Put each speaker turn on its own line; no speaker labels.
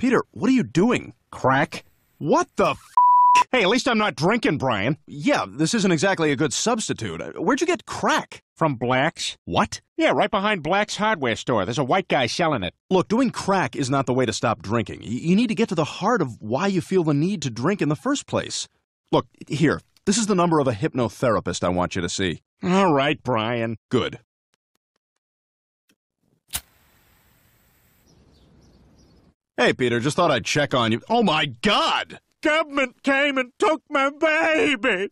Peter, what are you doing?
Crack?
What the f?
Hey, at least I'm not drinking, Brian.
Yeah, this isn't exactly a good substitute. Where'd you get crack?
From Black's?
What?
Yeah, right behind Black's hardware store. There's a white guy selling it.
Look, doing crack is not the way to stop drinking. You need to get to the heart of why you feel the need to drink in the first place. Look, here, this is the number of a hypnotherapist I want you to see.
All right, Brian.
Good. Hey, Peter, just thought I'd check on you. Oh my god!
Government came and took my baby.